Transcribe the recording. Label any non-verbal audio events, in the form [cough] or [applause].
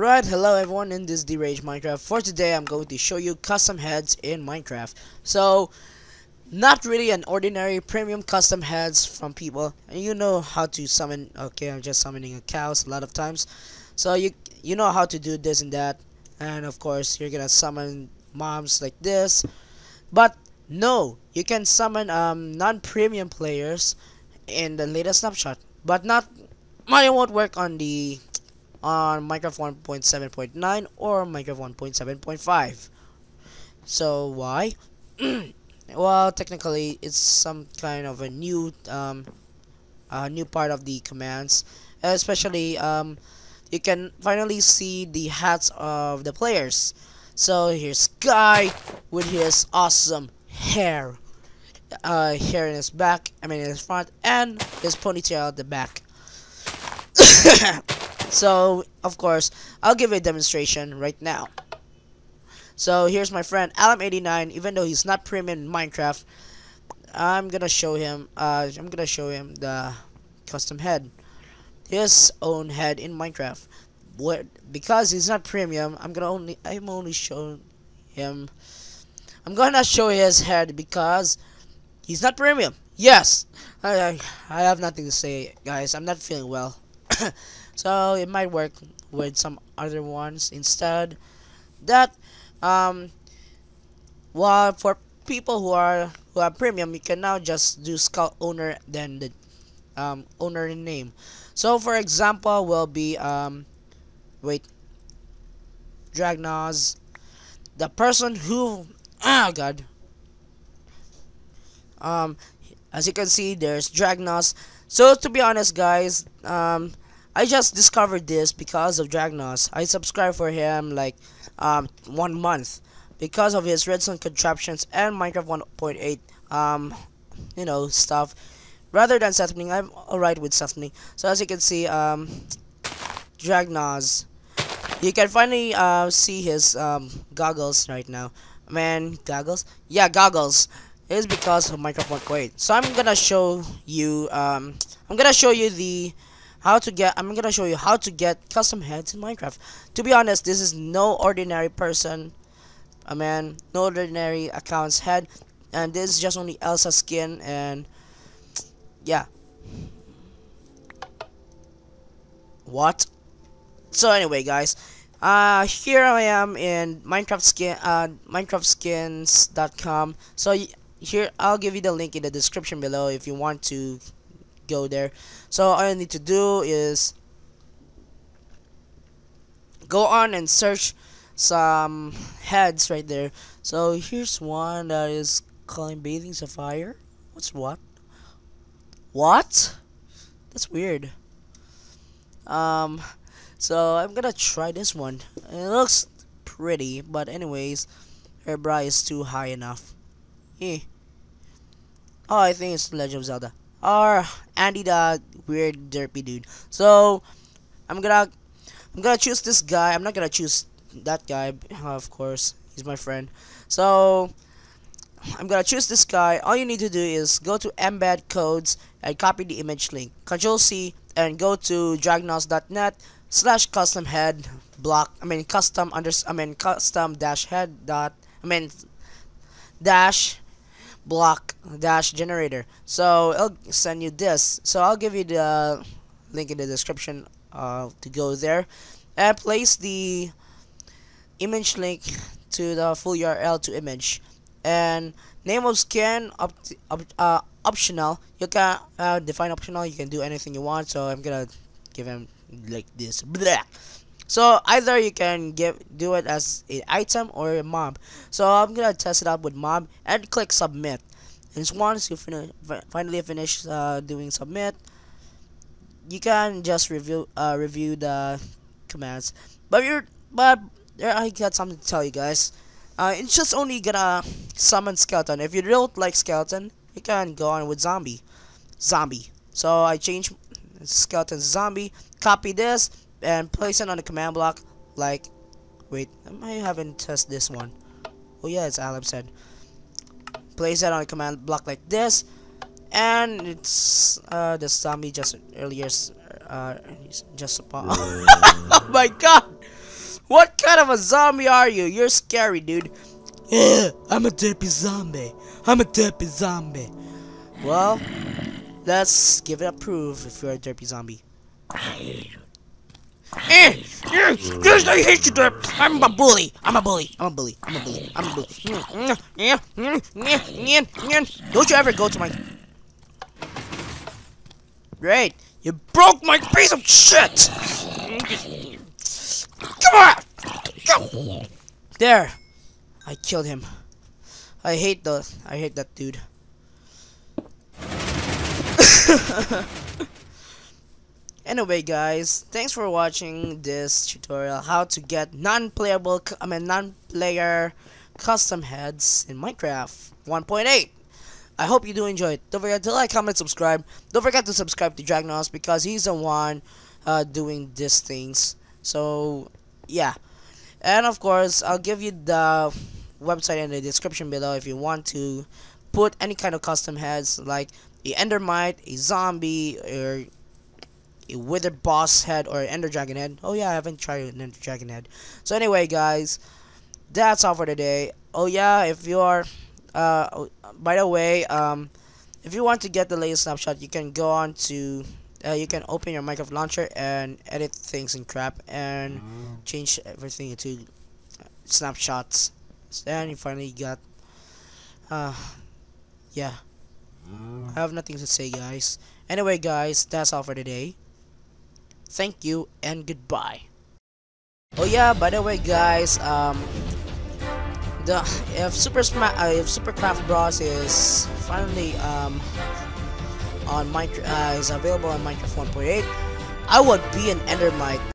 Alright, hello everyone in this TheRageMinecraft. For today, I'm going to show you custom heads in Minecraft. So, not really an ordinary premium custom heads from people. And you know how to summon, okay, I'm just summoning a cows a lot of times. So, you you know how to do this and that. And of course, you're gonna summon mobs like this. But, no, you can summon um, non-premium players in the latest snapshot. But not, mine won't work on the on Minecraft 1.7.9 or Minecraft 1.7.5. So why? [clears throat] well, technically, it's some kind of a new um, a new part of the commands. Especially, um, you can finally see the hats of the players. So here's Guy with his awesome hair, uh, hair in his back. I mean in his front, and his ponytail at the back. [coughs] [coughs] So, of course, I'll give a demonstration right now. So, here's my friend, Alam89, even though he's not premium in Minecraft, I'm gonna show him, uh, I'm gonna show him the custom head. His own head in Minecraft. What, because he's not premium, I'm gonna only, I'm only showing him, I'm gonna show his head because he's not premium. Yes! I, I, I have nothing to say, guys. I'm not feeling well. [coughs] so it might work with some other ones instead. That um well for people who are who have premium you can now just do SkullOwner then the um owner name. So for example will be um wait. Dragnoz. The person who [clears throat] ah god. Um as you can see there's Dragnoz. So to be honest guys um I just discovered this because of Dragnoz. I subscribed for him like um, one month because of his redstone contraptions and Minecraft 1.8 um, you know stuff. Rather than summoning, I'm alright with summoning. So as you can see, um, Dragnoz, you can finally uh, see his um, goggles right now. Man, goggles? Yeah, goggles. It is because of Minecraft 1.8. So I'm gonna show you. Um, I'm gonna show you the how to get I'm gonna show you how to get custom heads in Minecraft. To be honest this is no ordinary person a man no ordinary account's head and this is just only Elsa skin and yeah. What? So anyway guys uh here I am in Minecraft skin uh minecraftskins.com so here I'll give you the link in the description below if you want to go there. So all I need to do is go on and search some heads right there. So here's one that is calling Bathing Sapphire. What's what? What? That's weird. Um, so I'm gonna try this one. It looks pretty, but anyways, her bra is too high enough. Eh. Oh, I think it's Legend of Zelda or Andy the weird derpy dude. So I'm gonna I'm gonna choose this guy. I'm not gonna choose that guy, of course. He's my friend. So I'm gonna choose this guy. All you need to do is go to embed codes and copy the image link. Control C and go to dragnoz.net slash custom head block. I mean custom under. I mean custom dash head dot. I mean dash block dash generator. So it'll send you this. So I'll give you the link in the description uh, to go there. And place the image link to the full URL to image. And name of skin up, up uh, optional. You can uh, define optional. You can do anything you want. So I'm gonna give him like this. Blah. So either you can give do it as an item or a mob. So I'm gonna test it out with mob and click submit. And once you finish finally finish uh, doing submit, you can just review uh, review the commands. But you're but I got something to tell you guys. Uh, it's just only gonna summon skeleton. If you don't like skeleton, you can go on with zombie. Zombie. So I change skeleton zombie. Copy this and place it on the command block like wait I haven't tested this one oh yeah it's Alam said place it on the command block like this and it's uh the zombie just earlier uh just [laughs] oh my god What kind of a zombie are you? You're scary, dude. Yeah, I'm a derpy zombie. I'm a derpy zombie. Well, let's give it a proof if you're a derpy zombie. Eh, yes, I hate you, derp. I'm a bully. I'm a bully. I'm a bully. I'm a bully. I'm a bully. Don't you ever go to my... Great. You broke my piece of shit. Come on. There. I killed him. I hate the I hate that dude. [laughs] anyway guys, thanks for watching this tutorial how to get non-playable I mean non-player custom heads in Minecraft 1.8. I hope you do enjoy it. Don't forget to like, comment, subscribe. Don't forget to subscribe to Dragnoz because he's the one uh, doing these things. So, yeah. And of course, I'll give you the website in the description below if you want to put any kind of custom heads like a endermite, a zombie, or a withered boss head or ender dragon head. Oh yeah, I haven't tried an ender dragon head. So anyway, guys, that's all for today. Oh yeah, if you are, uh, oh, by the way, um, if you want to get the latest snapshot, you can go on to, uh, you can open your Minecraft launcher and edit things in crap and change everything into snapshots. Then you finally got, uh, yeah. I have nothing to say, guys. Anyway, guys, that's all for today. Thank you and goodbye. Oh yeah, by the way, guys, um, the if Super Sma uh, if Supercraft Bros is finally um on Minecraft uh, is available on Minecraft 1.8, I would be an Endermite